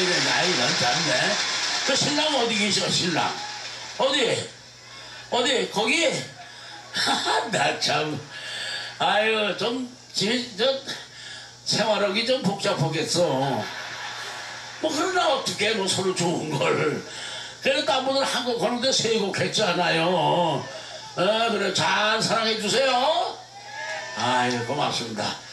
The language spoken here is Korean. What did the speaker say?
이래 나이가 짧네. 그 신랑 어디 계셔 신랑? 어디? 어디? 거기? 나참 아유 좀저 생활하기 좀 복잡하겠어. 뭐 그러나 어떻게 뭐 서로 좋은 걸. 그래도 나보다 한국 가는데 세곡 했잖아요. 어 그래 잘 사랑해 주세요. 아유 고맙습니다.